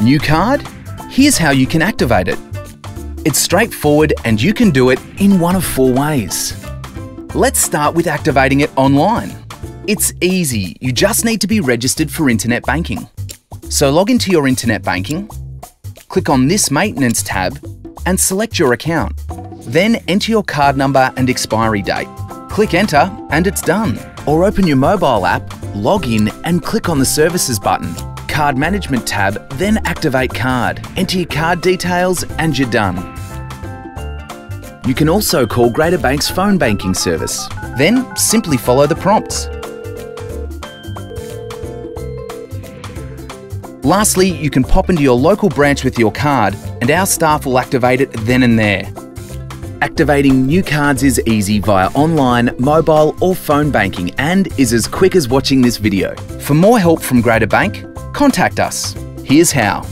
New card? Here's how you can activate it. It's straightforward and you can do it in one of four ways. Let's start with activating it online. It's easy, you just need to be registered for internet banking. So log into your internet banking, click on this maintenance tab and select your account. Then enter your card number and expiry date. Click enter and it's done. Or open your mobile app, log in and click on the services button. Card management tab, then activate card. Enter your card details and you're done. You can also call Greater Bank's phone banking service. Then simply follow the prompts. Lastly, you can pop into your local branch with your card and our staff will activate it then and there. Activating new cards is easy via online, mobile or phone banking and is as quick as watching this video. For more help from Greater Bank, contact us. Here's how.